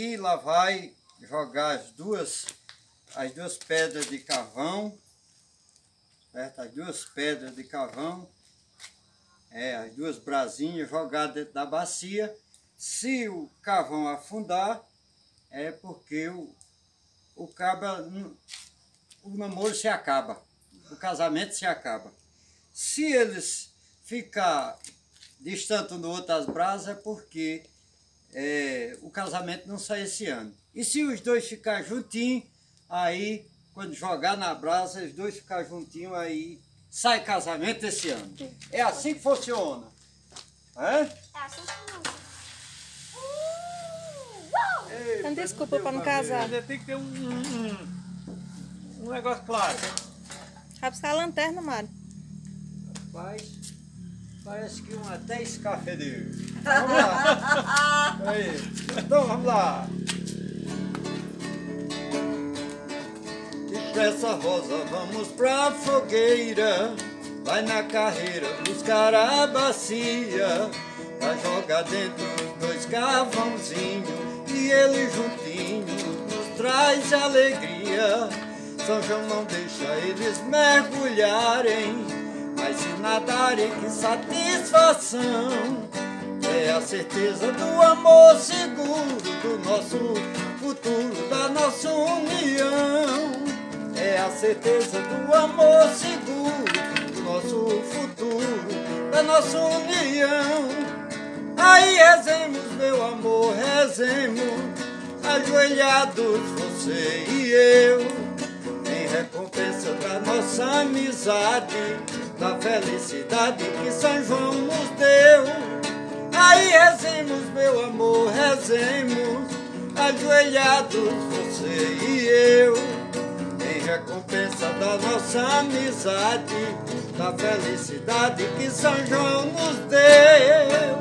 E lá vai jogar as duas, as duas pedras de carvão, certo? As duas pedras de carvão, é, as duas brasinhas jogadas dentro da bacia. Se o carvão afundar, é porque o, o cabra, o namoro se acaba, o casamento se acaba. Se eles ficar distante um do outro das brasas, é porque é, o casamento não sai esse ano. E se os dois ficar juntinhos, aí, quando jogar na brasa, os dois ficar juntinhos, aí sai casamento esse ano. É assim que funciona. É? É assim que funciona. Não desculpa para não casar. Tem que ter um, um, um negócio claro. Vai buscar a lanterna, Mário. Rapaz. Parece que um até escafedeu. Vamos lá. Aí. Então vamos lá. Depressa, Rosa, vamos pra fogueira. Vai na carreira buscar a bacia. Pra jogar dentro dos dois carvãozinhos. E ele juntinho nos traz alegria. São João não deixa eles mergulharem mas se nadarem, que satisfação É a certeza do amor seguro Do nosso futuro, da nossa união. É a certeza do amor seguro Do nosso futuro, da nossa união. Aí rezemos, meu amor, rezemos Ajoelhados você e eu Em recompensa da nossa amizade da felicidade que São João nos deu. Aí rezemos, meu amor, rezemos, ajoelhados você e eu, em recompensa da nossa amizade, da felicidade que São João nos deu.